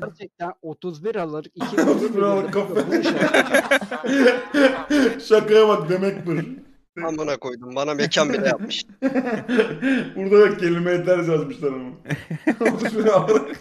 Gerçekten 31 alır. 2 31 Aralık kafe. Şakaya bak demektir. Amına koydum. Bana mekan bile yapmış. Burada bak kelime yeter yazmışlar ama. 31 Aralık.